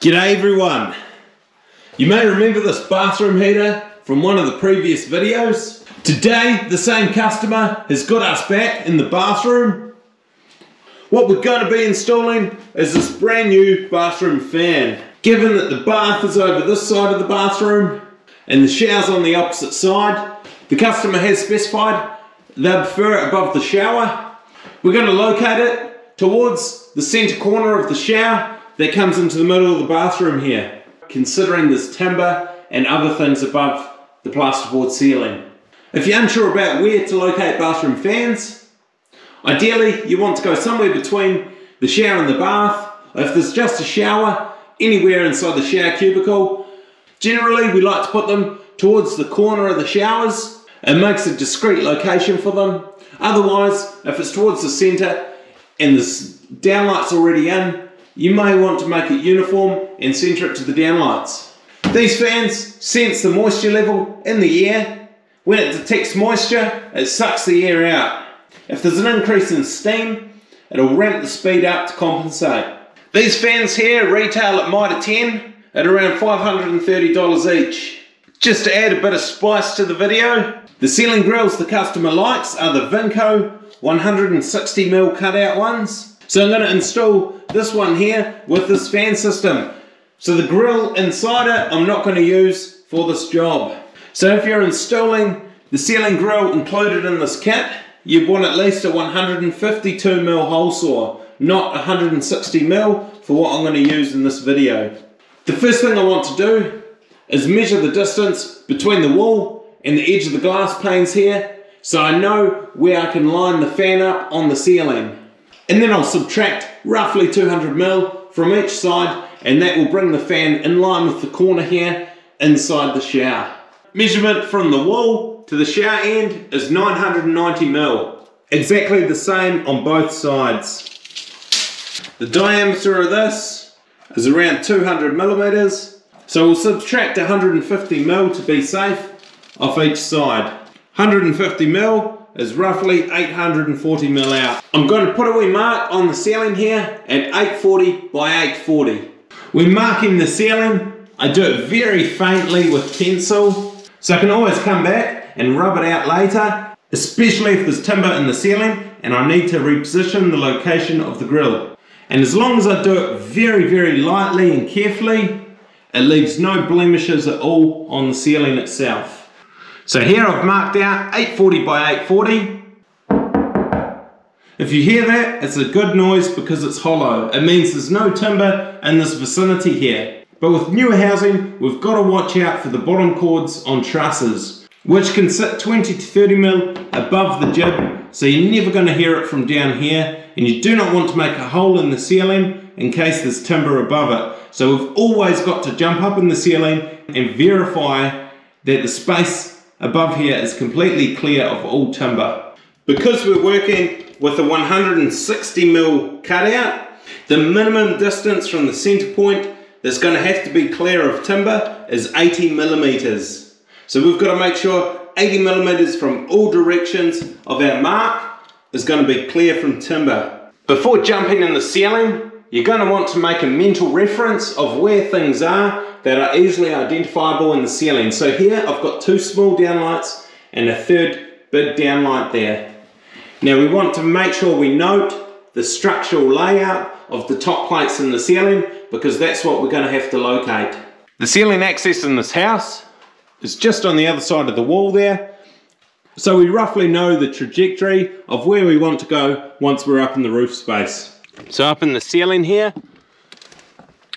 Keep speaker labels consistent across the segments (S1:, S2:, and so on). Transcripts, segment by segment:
S1: G'day everyone. You may remember this bathroom heater from one of the previous videos. Today, the same customer has got us back in the bathroom. What we're going to be installing is this brand new bathroom fan. Given that the bath is over this side of the bathroom and the shower's on the opposite side, the customer has specified they prefer it above the shower. We're going to locate it towards the center corner of the shower that comes into the middle of the bathroom here, considering there's timber and other things above the plasterboard ceiling. If you're unsure about where to locate bathroom fans, ideally you want to go somewhere between the shower and the bath. If there's just a shower, anywhere inside the shower cubicle. Generally we like to put them towards the corner of the showers. It makes a discreet location for them. Otherwise, if it's towards the center and the downlight's already in, you may want to make it uniform and center it to the downlights. These fans sense the moisture level in the air. When it detects moisture, it sucks the air out. If there's an increase in steam, it'll ramp the speed up to compensate. These fans here retail at Mitre 10 at around $530 each. Just to add a bit of spice to the video, the ceiling grills the customer likes are the Vinco 160mm cutout ones. So I'm going to install this one here with this fan system. So the grill inside it I'm not going to use for this job. So if you're installing the ceiling grill included in this kit, you want at least a 152mm hole saw, not 160mm for what I'm going to use in this video. The first thing I want to do is measure the distance between the wall and the edge of the glass panes here so I know where I can line the fan up on the ceiling. And then I'll subtract roughly 200 mil from each side and that will bring the fan in line with the corner here inside the shower. Measurement from the wall to the shower end is 990 mil. Exactly the same on both sides. The diameter of this is around 200 millimeters. So we'll subtract 150 mil to be safe off each side. 150 mil is roughly 840 mil out. I'm going to put a wee mark on the ceiling here at 840 by 840. When marking the ceiling, I do it very faintly with pencil, so I can always come back and rub it out later, especially if there's timber in the ceiling and I need to reposition the location of the grill. And as long as I do it very, very lightly and carefully, it leaves no blemishes at all on the ceiling itself. So here I've marked out 840 by 840. If you hear that, it's a good noise because it's hollow. It means there's no timber in this vicinity here. But with newer housing, we've got to watch out for the bottom chords on trusses, which can sit 20 to 30 mil above the jib, so you're never going to hear it from down here, and you do not want to make a hole in the ceiling in case there's timber above it. So we've always got to jump up in the ceiling and verify that the space above here is completely clear of all timber. Because we're working with a 160 mil cutout, the minimum distance from the center point that's going to have to be clear of timber is 80 millimeters. So we've got to make sure 80 millimeters from all directions of our mark is going to be clear from timber. Before jumping in the ceiling, you're going to want to make a mental reference of where things are that are easily identifiable in the ceiling. So here I've got two small downlights and a third big downlight there. Now we want to make sure we note the structural layout of the top plates in the ceiling because that's what we're going to have to locate. The ceiling access in this house is just on the other side of the wall there. So we roughly know the trajectory of where we want to go once we're up in the roof space. So up in the ceiling here,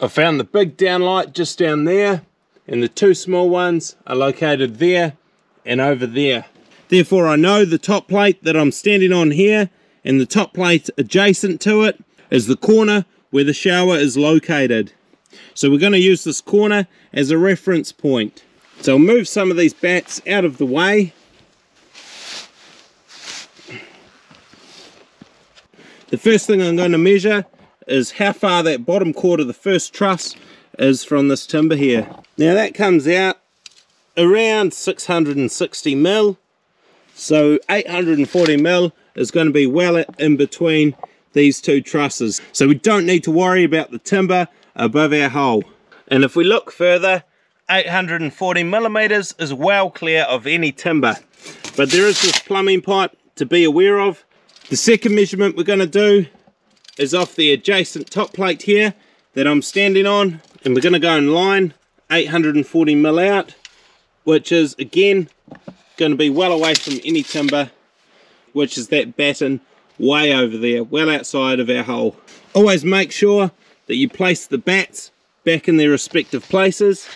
S1: I found the big downlight just down there and the two small ones are located there and over there. Therefore I know the top plate that I'm standing on here and the top plate adjacent to it is the corner where the shower is located. So we're going to use this corner as a reference point. So I'll move some of these bats out of the way. The first thing I'm going to measure is how far that bottom chord of the first truss is from this timber here. Now that comes out around 660 mil. So 840 mil is going to be well in between these two trusses. So we don't need to worry about the timber above our hole. And if we look further, 840 millimeters is well clear of any timber. But there is this plumbing pipe to be aware of. The second measurement we're going to do is off the adjacent top plate here that I'm standing on. And we're going to go in line 840 mil out, which is again going to be well away from any timber, which is that batten way over there, well outside of our hole. Always make sure that you place the bats back in their respective places.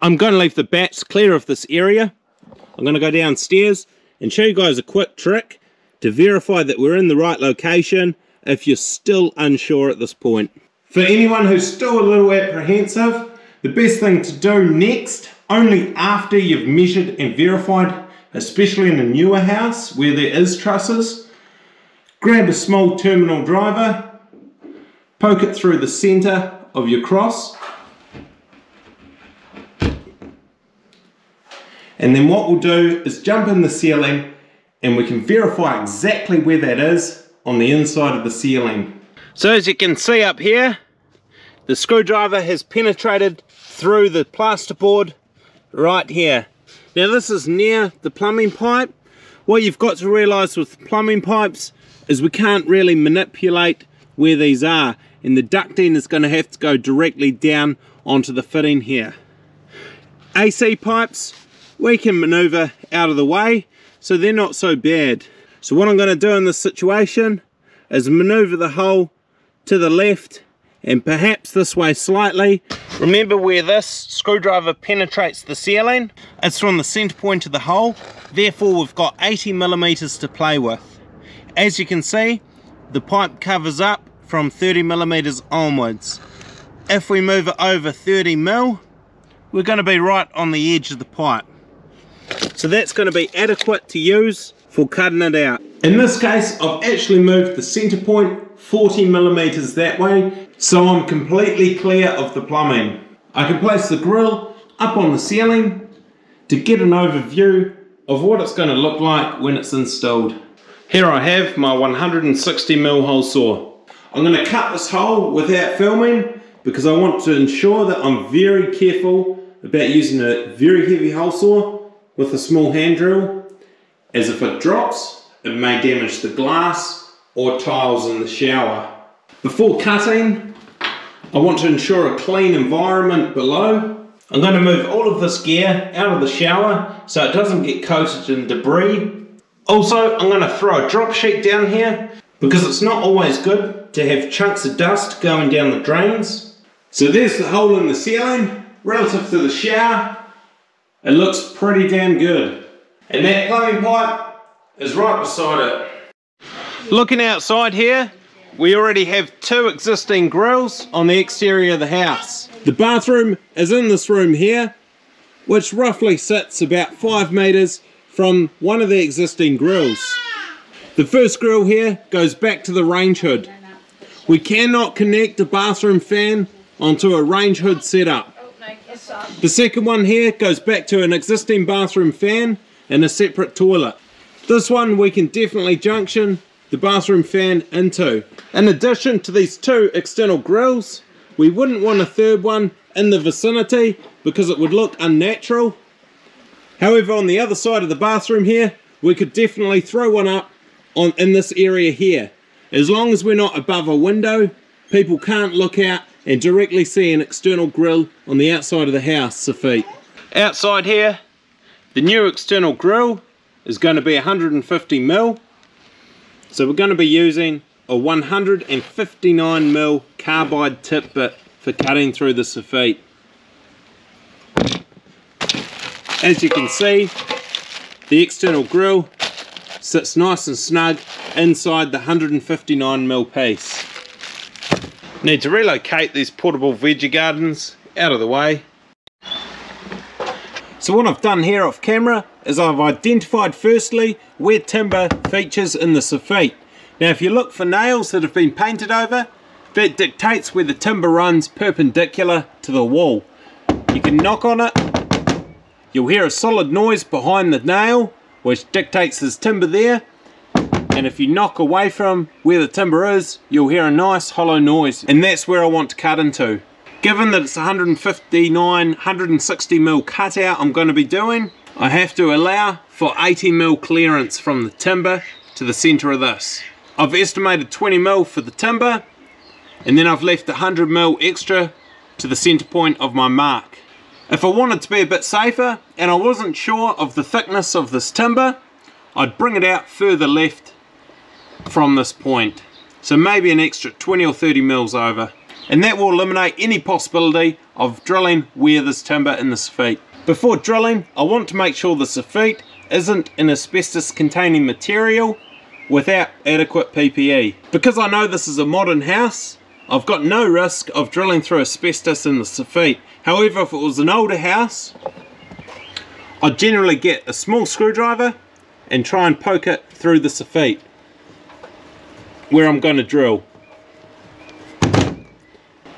S1: I'm going to leave the bats clear of this area. I'm going to go downstairs and show you guys a quick trick to verify that we're in the right location if you're still unsure at this point. For anyone who's still a little apprehensive, the best thing to do next, only after you've measured and verified, especially in a newer house where there is trusses, grab a small terminal driver, poke it through the center of your cross, and then what we'll do is jump in the ceiling and we can verify exactly where that is on the inside of the ceiling. So as you can see up here, the screwdriver has penetrated through the plasterboard right here. Now this is near the plumbing pipe. What you've got to realise with plumbing pipes is we can't really manipulate where these are and the ducting is going to have to go directly down onto the fitting here. AC pipes we can maneuver out of the way so they're not so bad. So what I'm going to do in this situation is maneuver the hole to the left and perhaps this way slightly. Remember where this screwdriver penetrates the ceiling? It's from the center point of the hole, therefore we've got 80 millimeters to play with. As you can see, the pipe covers up from 30 millimeters onwards. If we move it over 30 mil, we're going to be right on the edge of the pipe. So that's going to be adequate to use for cutting it out. In this case, I've actually moved the center point 40 millimeters that way, so I'm completely clear of the plumbing. I can place the grill up on the ceiling to get an overview of what it's going to look like when it's installed. Here I have my 160 mil hole saw. I'm going to cut this hole without filming because I want to ensure that I'm very careful about using a very heavy hole saw with a small hand drill as if it drops it may damage the glass or tiles in the shower. Before cutting I want to ensure a clean environment below. I'm going to move all of this gear out of the shower so it doesn't get coated in debris. Also I'm going to throw a drop sheet down here because it's not always good to have chunks of dust going down the drains. So there's the hole in the ceiling relative to the shower it looks pretty damn good. And that plumbing pipe is right beside it. Looking outside here, we already have two existing grills on the exterior of the house. The bathroom is in this room here, which roughly sits about five meters from one of the existing grills. The first grill here goes back to the range hood. We cannot connect a bathroom fan onto a range hood setup. The second one here goes back to an existing bathroom fan and a separate toilet. This one we can definitely junction the bathroom fan into. In addition to these two external grills, we wouldn't want a third one in the vicinity because it would look unnatural. However, on the other side of the bathroom here, we could definitely throw one up on in this area here. As long as we're not above a window, people can't look out and directly see an external grill on the outside of the house, soffit. Outside here, the new external grill is going to be 150 mil. So we're going to be using a 159 mil carbide tip bit for cutting through the soffit. As you can see, the external grill sits nice and snug inside the 159 mil piece. Need to relocate these portable veggie gardens out of the way. So what I've done here off camera is I've identified firstly where timber features in the soffit. Now if you look for nails that have been painted over, that dictates where the timber runs perpendicular to the wall. You can knock on it, you'll hear a solid noise behind the nail which dictates there's timber there and if you knock away from where the timber is you'll hear a nice hollow noise and that's where I want to cut into. Given that it's 159, 160 mil cutout I'm going to be doing, I have to allow for 80 mil clearance from the timber to the center of this. I've estimated 20 mil for the timber and then I've left 100 mil extra to the center point of my mark. If I wanted to be a bit safer and I wasn't sure of the thickness of this timber, I'd bring it out further left from this point. So maybe an extra 20 or 30 mils over. And that will eliminate any possibility of drilling where this timber in the feet. Before drilling, I want to make sure the soffit isn't an asbestos containing material without adequate PPE. Because I know this is a modern house, I've got no risk of drilling through asbestos in the soffit. However, if it was an older house, I'd generally get a small screwdriver and try and poke it through the soffit where I'm going to drill.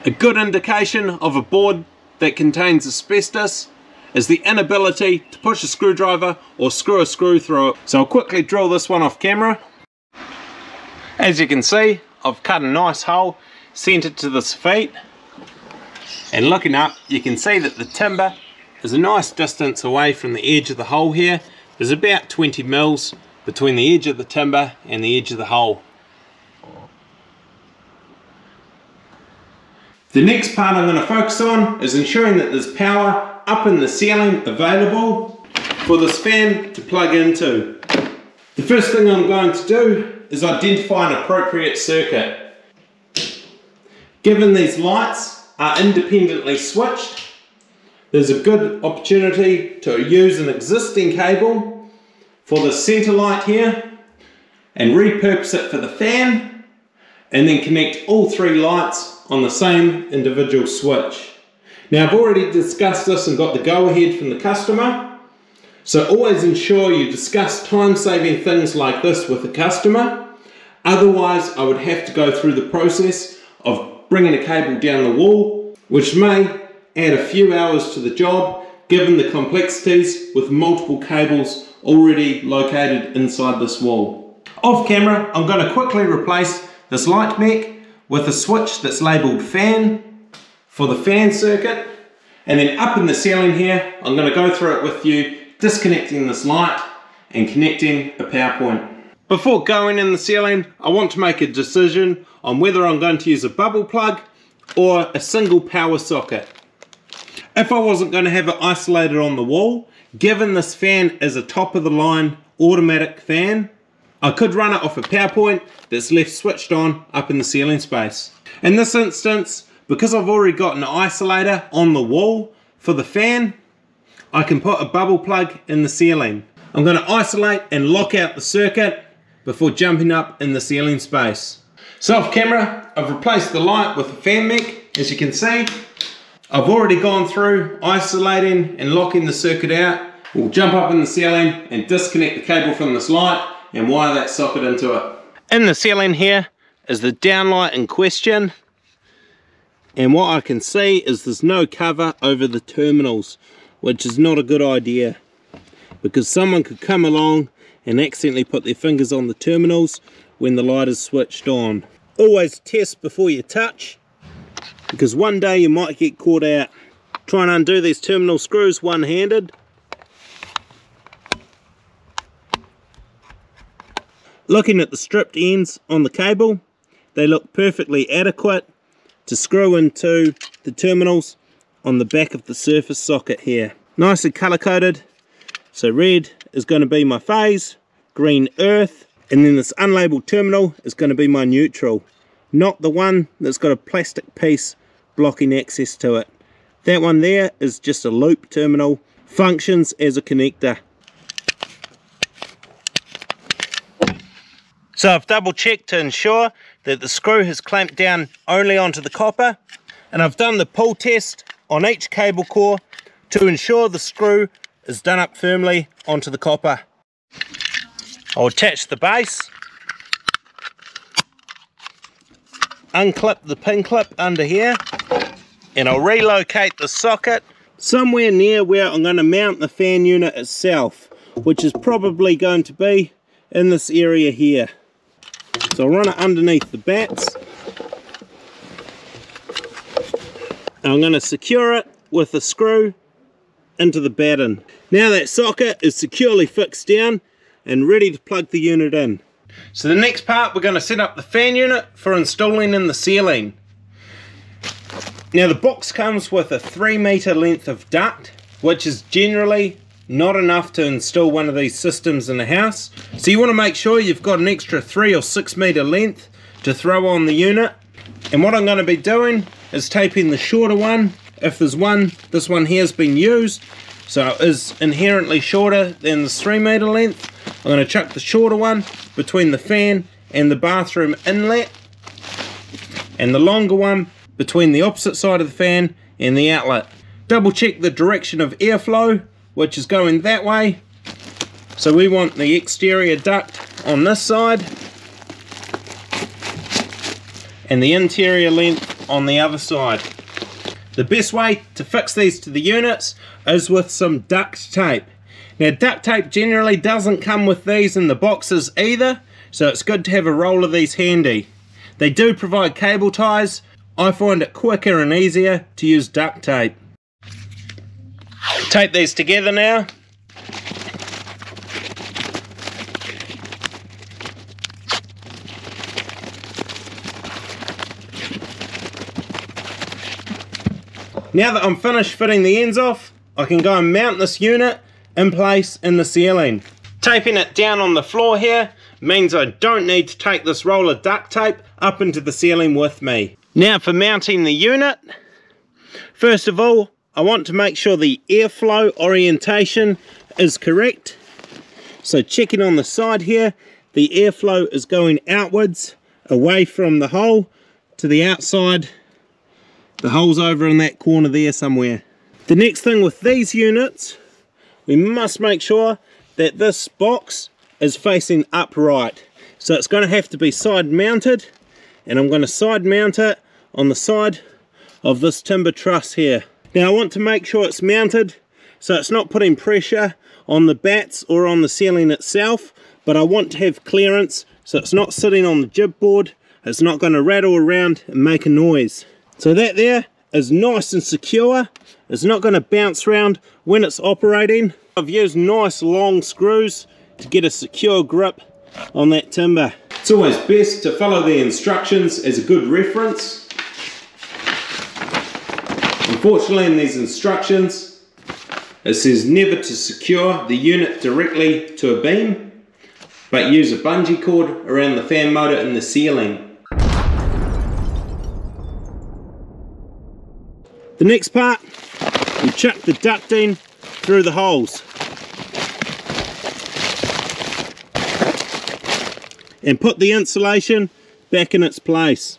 S1: A good indication of a board that contains asbestos is the inability to push a screwdriver or screw a screw through it. So I'll quickly drill this one off camera. As you can see, I've cut a nice hole, sent it to this feet, and looking up, you can see that the timber is a nice distance away from the edge of the hole here. There's about 20 mils between the edge of the timber and the edge of the hole. The next part I'm going to focus on is ensuring that there's power up in the ceiling available for this fan to plug into. The first thing I'm going to do is identify an appropriate circuit. Given these lights are independently switched, there's a good opportunity to use an existing cable for the center light here and repurpose it for the fan and then connect all three lights on the same individual switch. Now I've already discussed this and got the go ahead from the customer. So always ensure you discuss time saving things like this with the customer. Otherwise I would have to go through the process of bringing a cable down the wall, which may add a few hours to the job given the complexities with multiple cables already located inside this wall. Off camera, I'm going to quickly replace this light mech with a switch that's labelled fan for the fan circuit. And then up in the ceiling here, I'm going to go through it with you, disconnecting this light and connecting a power point. Before going in the ceiling, I want to make a decision on whether I'm going to use a bubble plug or a single power socket. If I wasn't going to have it isolated on the wall, given this fan is a top of the line automatic fan, I could run it off a power point that's left switched on up in the ceiling space. In this instance, because I've already got an isolator on the wall for the fan, I can put a bubble plug in the ceiling. I'm going to isolate and lock out the circuit before jumping up in the ceiling space. So off camera, I've replaced the light with a fan mech, as you can see. I've already gone through isolating and locking the circuit out. We'll jump up in the ceiling and disconnect the cable from this light and wire that socket into it. In the ceiling here is the downlight in question and what I can see is there's no cover over the terminals which is not a good idea because someone could come along and accidentally put their fingers on the terminals when the light is switched on. Always test before you touch because one day you might get caught out. Try and undo these terminal screws one-handed. Looking at the stripped ends on the cable, they look perfectly adequate to screw into the terminals on the back of the surface socket here. Nicely color coded. So red is going to be my phase, green earth, and then this unlabeled terminal is going to be my neutral. Not the one that's got a plastic piece blocking access to it. That one there is just a loop terminal, functions as a connector. So I've double checked to ensure that the screw has clamped down only onto the copper and I've done the pull test on each cable core to ensure the screw is done up firmly onto the copper. I'll attach the base, unclip the pin clip under here and I'll relocate the socket somewhere near where I'm going to mount the fan unit itself which is probably going to be in this area here. So I'll run it underneath the bats. I'm going to secure it with a screw into the batten. Now that socket is securely fixed down and ready to plug the unit in. So the next part we're going to set up the fan unit for installing in the ceiling. Now the box comes with a 3 meter length of duct which is generally not enough to install one of these systems in a house. So you want to make sure you've got an extra 3 or 6 meter length to throw on the unit. And what I'm going to be doing is taping the shorter one. If there's one, this one here has been used, so it is inherently shorter than the 3 meter length. I'm going to chuck the shorter one between the fan and the bathroom inlet, and the longer one between the opposite side of the fan and the outlet. Double check the direction of airflow, which is going that way. So we want the exterior duct on this side and the interior length on the other side. The best way to fix these to the units is with some duct tape. Now duct tape generally doesn't come with these in the boxes either, so it's good to have a roll of these handy. They do provide cable ties. I find it quicker and easier to use duct tape. Tape these together now Now that I'm finished fitting the ends off, I can go and mount this unit in place in the ceiling. Taping it down on the floor here means I don't need to take this roll of duct tape up into the ceiling with me. Now for mounting the unit, first of all, I want to make sure the airflow orientation is correct. So checking on the side here, the airflow is going outwards, away from the hole, to the outside the hole's over in that corner there somewhere. The next thing with these units, we must make sure that this box is facing upright. So it's going to have to be side mounted and I'm going to side mount it on the side of this timber truss here. Now I want to make sure it's mounted so it's not putting pressure on the bats or on the ceiling itself but I want to have clearance so it's not sitting on the jib board it's not going to rattle around and make a noise. So that there is nice and secure. It's not going to bounce around when it's operating. I've used nice long screws to get a secure grip on that timber. It's always best to follow the instructions as a good reference. Unfortunately in these instructions it says never to secure the unit directly to a beam but use a bungee cord around the fan motor in the ceiling The next part, we chuck the ducting through the holes. And put the insulation back in its place.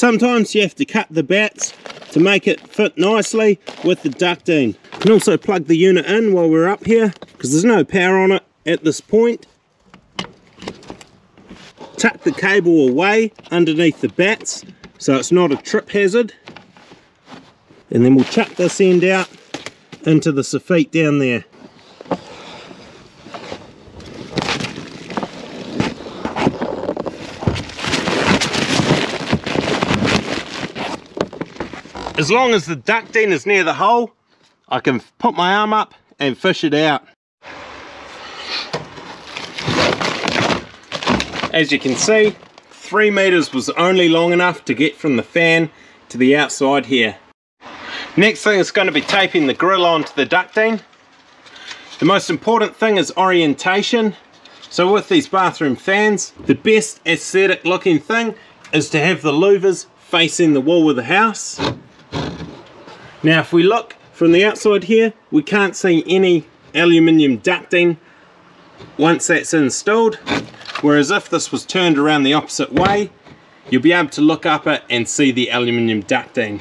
S1: Sometimes you have to cut the bats to make it fit nicely with the ducting. You can also plug the unit in while we're up here because there's no power on it at this point. Tuck the cable away underneath the bats so it's not a trip hazard. And then we'll chuck this end out into the soffit down there as long as the ducting is near the hole I can put my arm up and fish it out As you can see, three meters was only long enough to get from the fan to the outside here. Next thing is going to be taping the grill onto the ducting. The most important thing is orientation. So with these bathroom fans, the best aesthetic looking thing is to have the louvers facing the wall of the house. Now if we look from the outside here, we can't see any aluminium ducting once that's installed. Whereas if this was turned around the opposite way, you'll be able to look up it and see the aluminium ducting.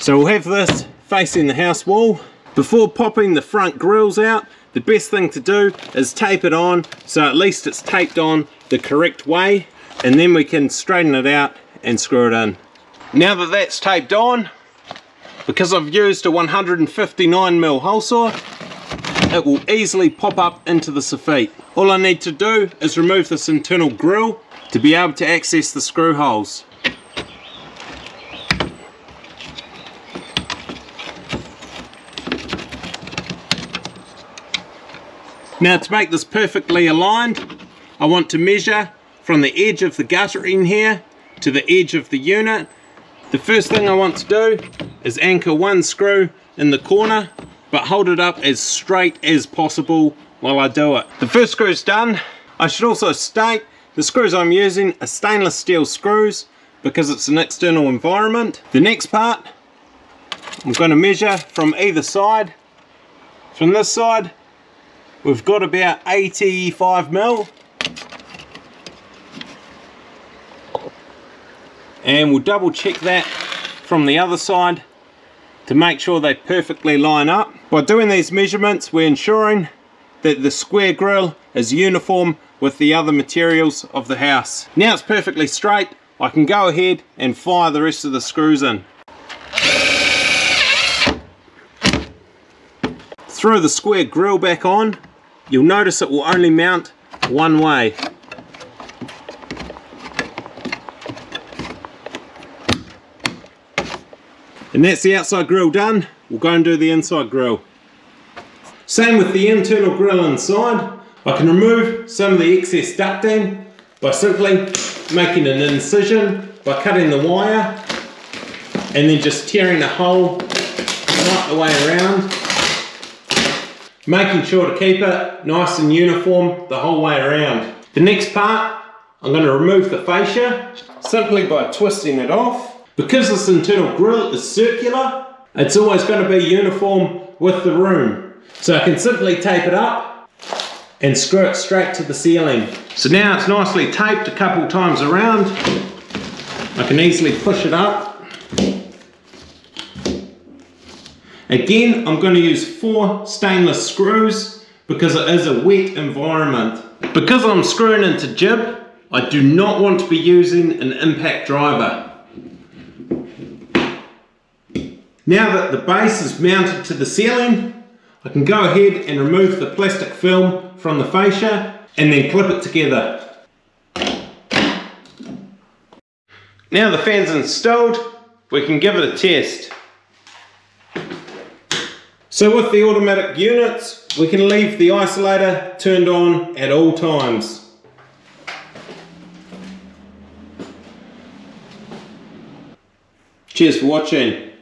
S1: So we'll have this facing the house wall. Before popping the front grills out, the best thing to do is tape it on so at least it's taped on the correct way and then we can straighten it out and screw it in. Now that that's taped on, because I've used a 159mm hole saw, it will easily pop up into the soffit. All I need to do is remove this internal grill, to be able to access the screw holes. Now to make this perfectly aligned, I want to measure from the edge of the gutter in here to the edge of the unit. The first thing I want to do is anchor one screw in the corner, but hold it up as straight as possible while I do it. The first screw is done. I should also state the screws I'm using are stainless steel screws because it's an external environment. The next part, I'm going to measure from either side. From this side, we've got about 85 mil. And we'll double check that from the other side to make sure they perfectly line up. By doing these measurements, we're ensuring that the square grill is uniform with the other materials of the house. Now it's perfectly straight, I can go ahead and fire the rest of the screws in. Throw the square grill back on, you'll notice it will only mount one way. And that's the outside grill done. We'll go and do the inside grill. Same with the internal grill inside. I can remove some of the excess ducting by simply making an incision by cutting the wire and then just tearing a hole right the way around making sure to keep it nice and uniform the whole way around. The next part I'm going to remove the fascia simply by twisting it off because this internal grill is circular, it's always going to be uniform with the room. So I can simply tape it up and screw it straight to the ceiling. So now it's nicely taped a couple times around. I can easily push it up. Again, I'm going to use four stainless screws because it is a wet environment. Because I'm screwing into jib, I do not want to be using an impact driver. Now that the base is mounted to the ceiling, I can go ahead and remove the plastic film from the fascia and then clip it together. Now the fan's installed, we can give it a test. So with the automatic units, we can leave the isolator turned on at all times. Cheers for watching.